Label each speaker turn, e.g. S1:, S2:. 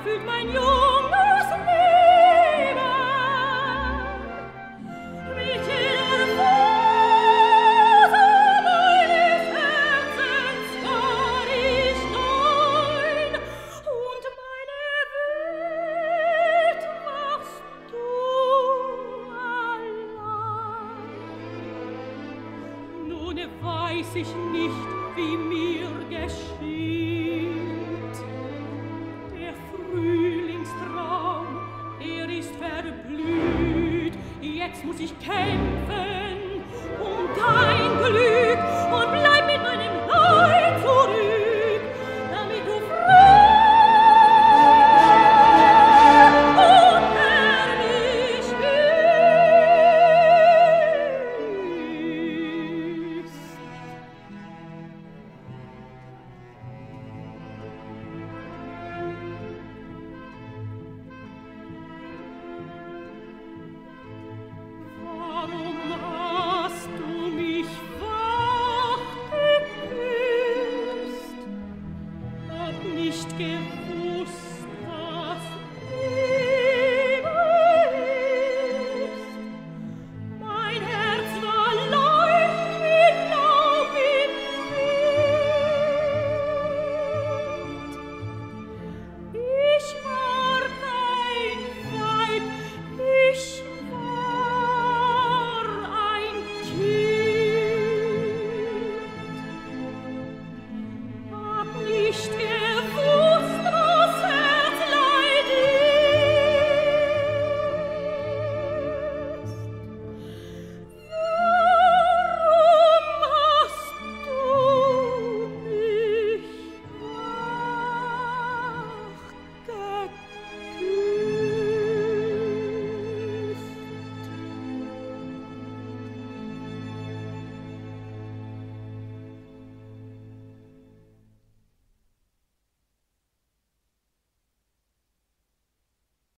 S1: erfüllt mein Jung. ohne weiß ich nicht, wie mir geschieht. Der Frühlingstraum, er ist verblüht, jetzt muss ich kämpfen, nicht gewusst.